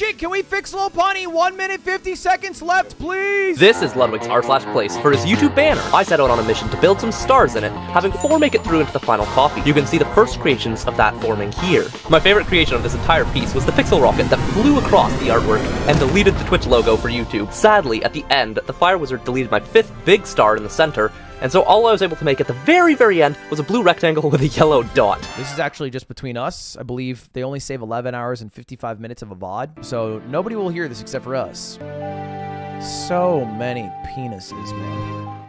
shit, can we fix Lopunny? One minute, 50 seconds left, please. This is Ludwig's r slash place for his YouTube banner. I set out on a mission to build some stars in it, having four make it through into the final copy. You can see the first creations of that forming here. My favorite creation of this entire piece was the pixel rocket that flew across the artwork and deleted the Twitch logo for YouTube. Sadly, at the end, the Fire Wizard deleted my fifth big star in the center, and so all I was able to make at the very, very end was a blue rectangle with a yellow dot. This is actually just between us. I believe they only save 11 hours and 55 minutes of a VOD, so nobody will hear this except for us. So many penises, man.